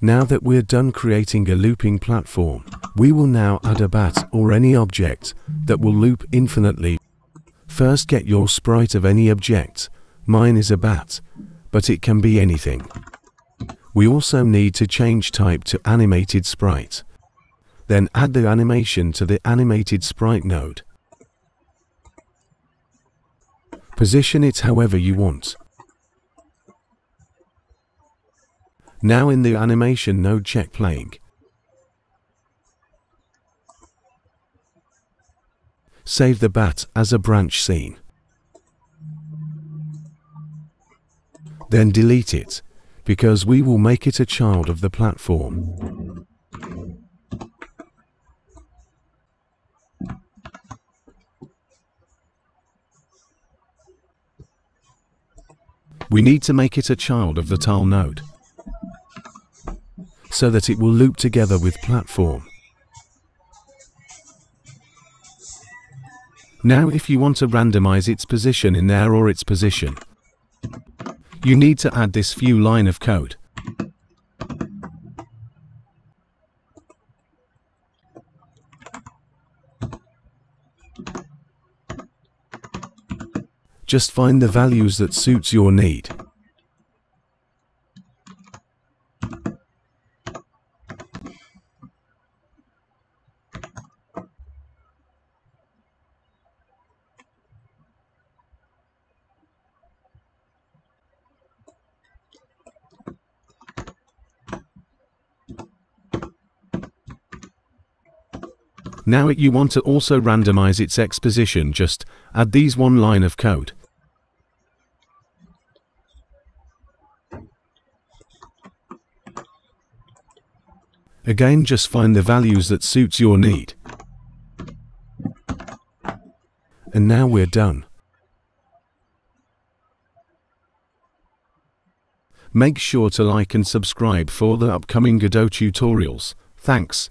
Now that we're done creating a looping platform, we will now add a bat or any object that will loop infinitely. First get your sprite of any object. Mine is a bat, but it can be anything. We also need to change type to animated sprite. Then add the animation to the animated sprite node. Position it however you want. Now in the animation node check playing. Save the bat as a branch scene. Then delete it, because we will make it a child of the platform. We need to make it a child of the tile node so that it will loop together with platform. Now if you want to randomize its position in there or its position, you need to add this few line of code. Just find the values that suits your need. Now if you want to also randomize its x position just add these one line of code. Again just find the values that suits your need. And now we're done. Make sure to like and subscribe for the upcoming Godot tutorials. Thanks.